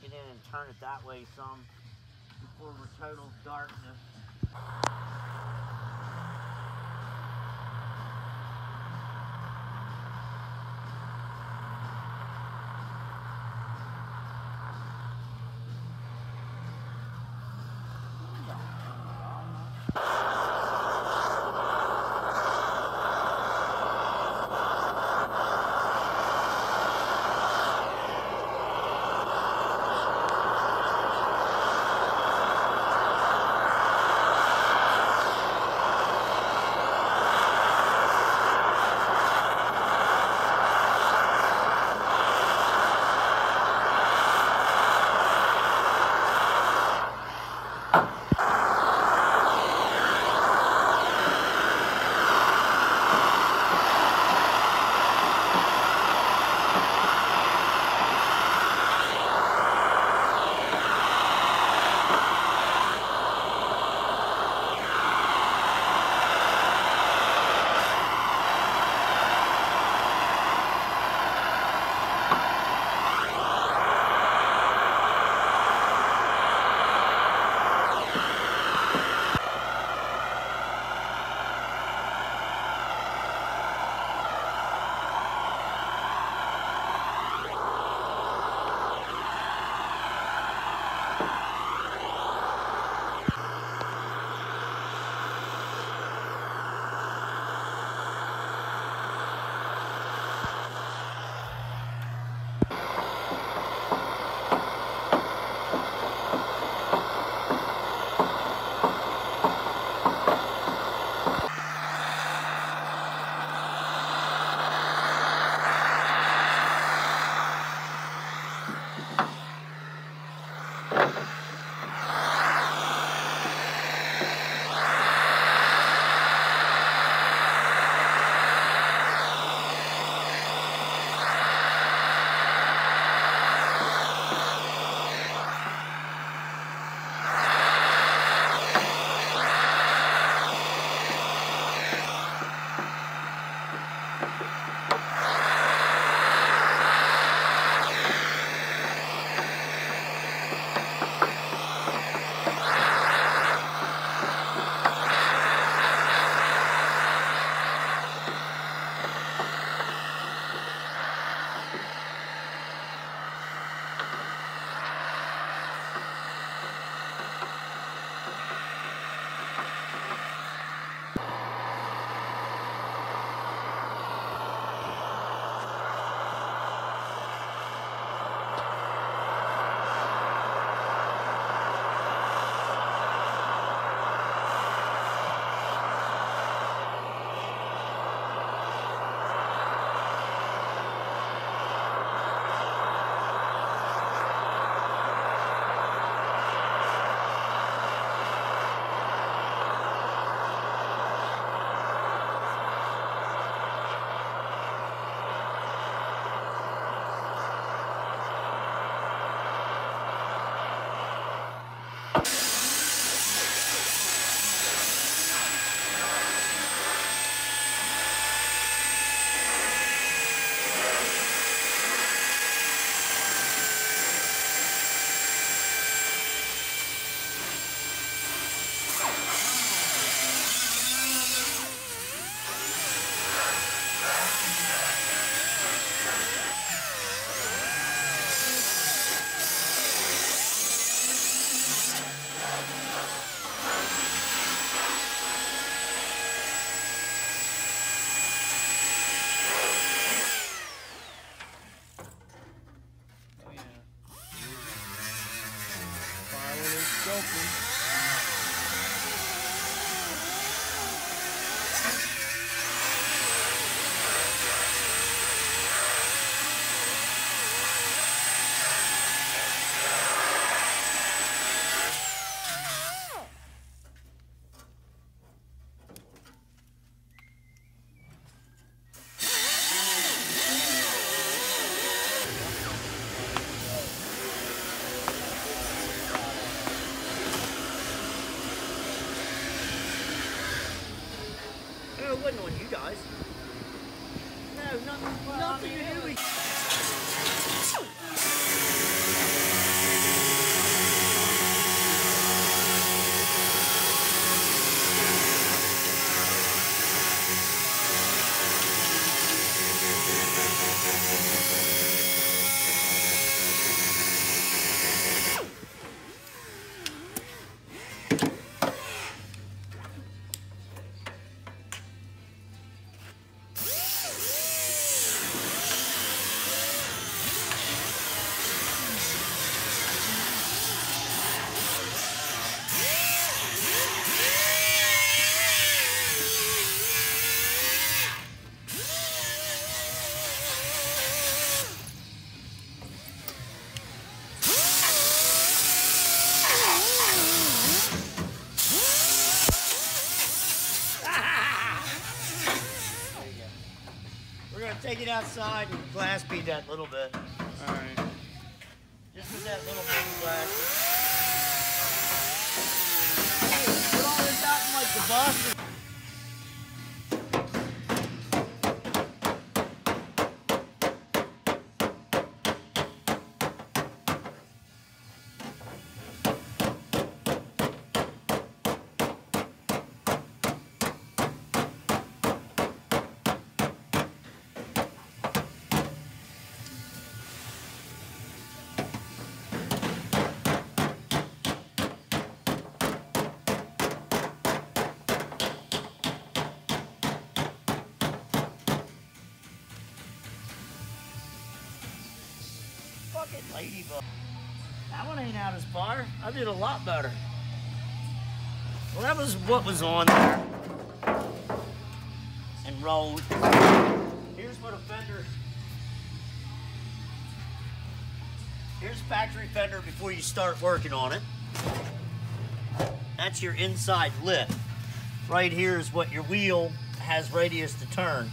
back it in and turn it that way some before we're total darkness. It wasn't on you guys. No, nothing, nothing to do with take it outside and glass bead that little bit. All right. Just with that little mini glass. Ladybug. That one ain't out as far. I did a lot better. Well, that was what was on there. And rolled. Here's what a fender. Here's factory fender before you start working on it. That's your inside lip. Right here is what your wheel has radius to turn.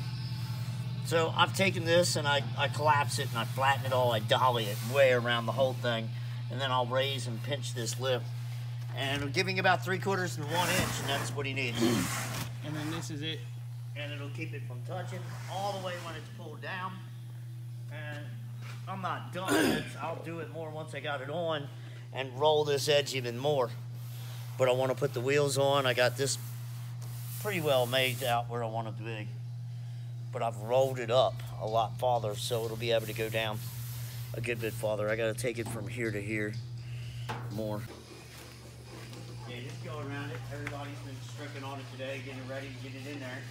So I've taken this and I, I collapse it and I flatten it all, I dolly it way around the whole thing, and then I'll raise and pinch this lip. And I'm giving about three quarters and one inch, and that's what he needs. And then this is it. and it'll keep it from touching all the way when it's pulled down. And I'm not done. I'll do it more once I got it on and roll this edge even more. But I want to put the wheels on. I got this pretty well made out where I want it to be. But I've rolled it up a lot farther so it'll be able to go down a good bit farther. I got to take it from here to here more. Yeah, just go around it. Everybody's been stripping on it today, getting ready to get it in there.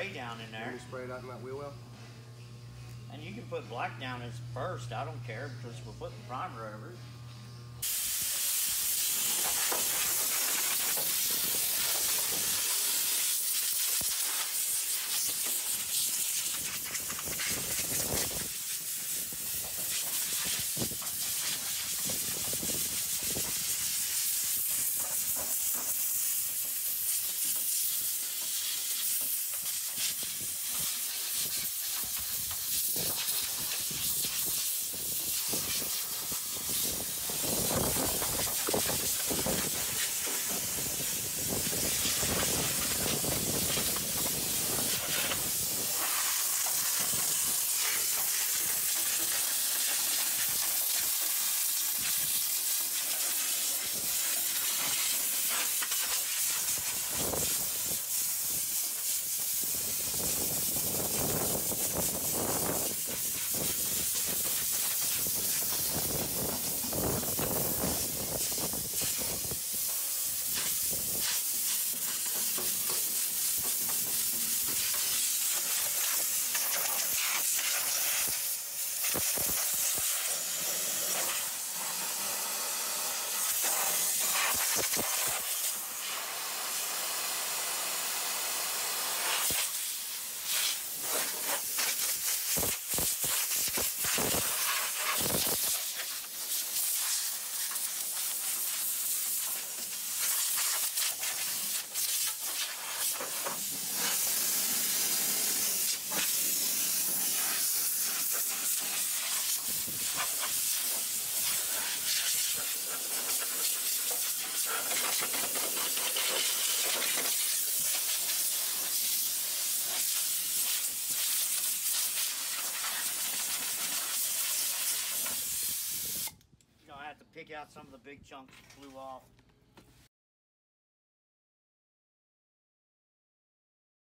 I'm gonna will. Put gray down in there, you spray it out in that wheel well? and you can put black down as first. I don't care because we're putting primer over it. I had to pick out some of the big chunks that flew off.